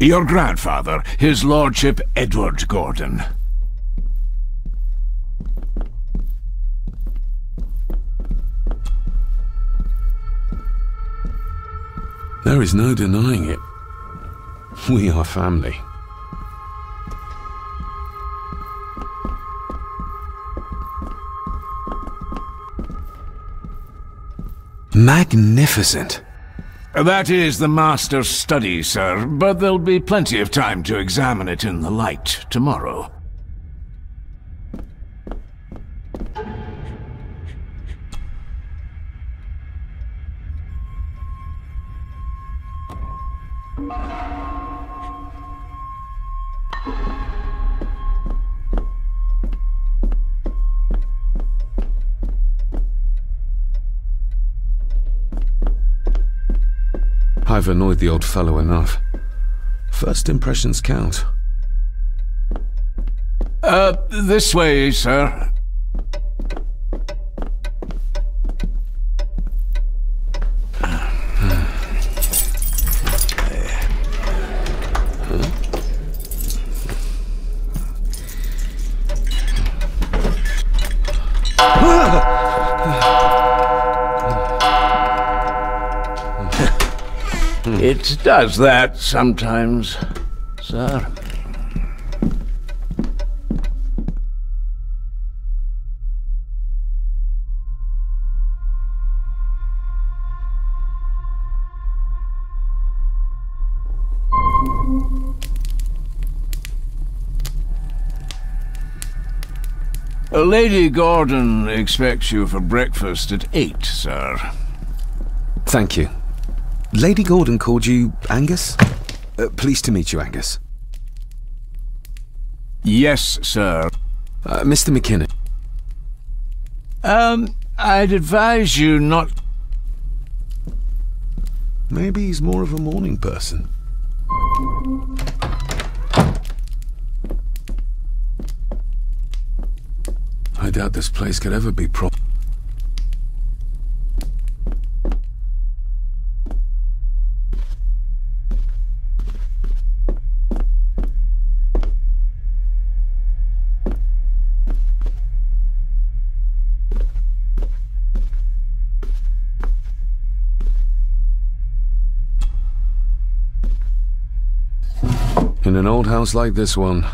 Your grandfather, his lordship Edward Gordon. There is no denying it. We are family. Magnificent. That is the master's study, sir, but there'll be plenty of time to examine it in the light tomorrow. I've annoyed the old fellow enough. First impressions count. Uh, this way, sir. Hmm. It does that sometimes, sir. Lady Gordon expects you for breakfast at eight, sir. Thank you. Lady Gordon called you Angus? Uh, pleased to meet you, Angus. Yes, sir. Uh, Mr. McKinnon. Um, I'd advise you not... Maybe he's more of a morning person. I doubt this place could ever be proper. In an old house like this one.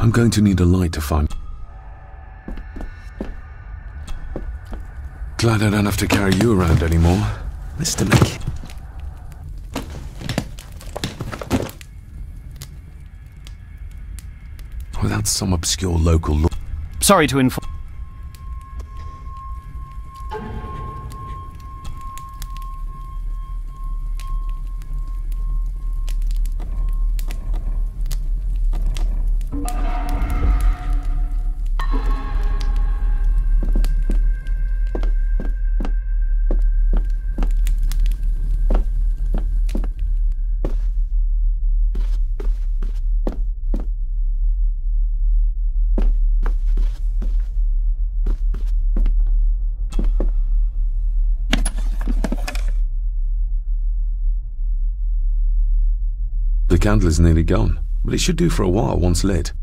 I'm going to need a light to find... Glad I don't have to carry you around anymore. Mr. Mc... Without some obscure local law... Sorry to inform. Candle is nearly gone, but it should do for a while once lit.